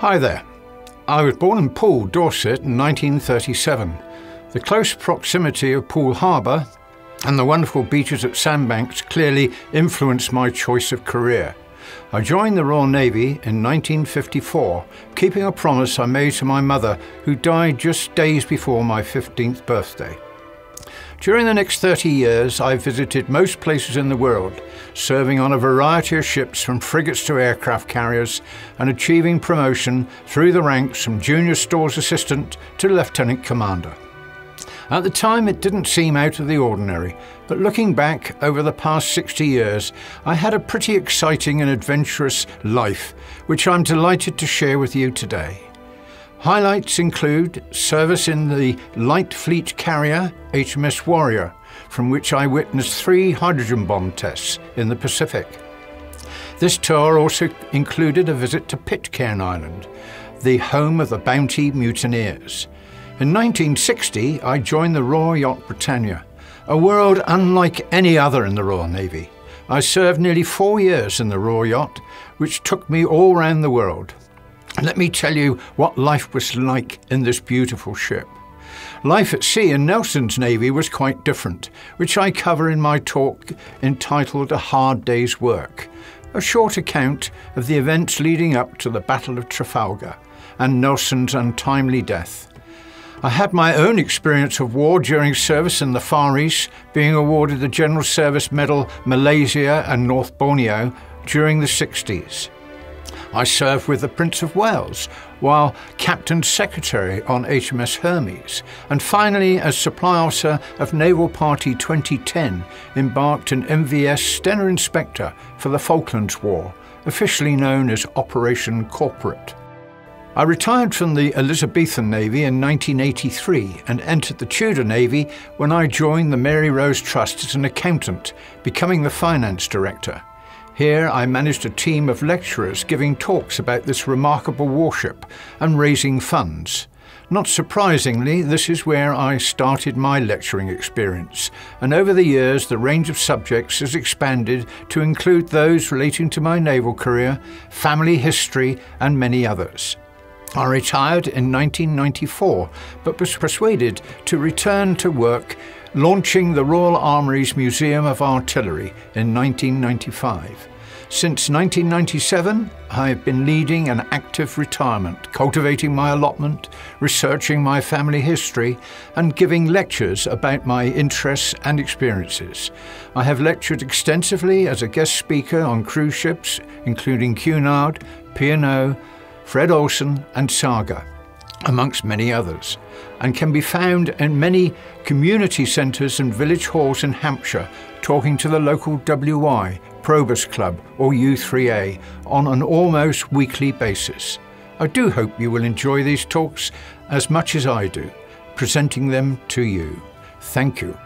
Hi there. I was born in Poole, Dorset in 1937. The close proximity of Poole Harbour and the wonderful beaches at Sandbanks clearly influenced my choice of career. I joined the Royal Navy in 1954, keeping a promise I made to my mother, who died just days before my 15th birthday. During the next 30 years, I visited most places in the world, serving on a variety of ships from frigates to aircraft carriers and achieving promotion through the ranks from junior stores assistant to lieutenant commander. At the time, it didn't seem out of the ordinary, but looking back over the past 60 years, I had a pretty exciting and adventurous life, which I'm delighted to share with you today. Highlights include service in the Light Fleet carrier HMS Warrior, from which I witnessed three hydrogen bomb tests in the Pacific. This tour also included a visit to Pitcairn Island, the home of the Bounty mutineers. In 1960, I joined the Royal Yacht Britannia, a world unlike any other in the Royal Navy. I served nearly four years in the Royal Yacht, which took me all round the world. Let me tell you what life was like in this beautiful ship. Life at sea in Nelson's Navy was quite different, which I cover in my talk entitled A Hard Day's Work, a short account of the events leading up to the Battle of Trafalgar and Nelson's untimely death. I had my own experience of war during service in the Far East, being awarded the General Service Medal Malaysia and North Borneo during the 60s. I served with the Prince of Wales while Captain Secretary on HMS Hermes, and finally, as Supply Officer of Naval Party 2010, embarked in MVS Stena Inspector for the Falklands War, officially known as Operation Corporate. I retired from the Elizabethan Navy in 1983 and entered the Tudor Navy when I joined the Mary Rose Trust as an accountant, becoming the finance director. Here I managed a team of lecturers giving talks about this remarkable warship and raising funds. Not surprisingly, this is where I started my lecturing experience, and over the years the range of subjects has expanded to include those relating to my naval career, family history, and many others. I retired in 1994, but was persuaded to return to work, launching the Royal Armouries Museum of Artillery in 1995. Since 1997, I have been leading an active retirement, cultivating my allotment, researching my family history, and giving lectures about my interests and experiences. I have lectured extensively as a guest speaker on cruise ships, including Cunard, P&O, Fred Olsen and Saga, amongst many others, and can be found in many community centres and village halls in Hampshire, talking to the local WI, Probus Club or U3A on an almost weekly basis. I do hope you will enjoy these talks as much as I do, presenting them to you. Thank you.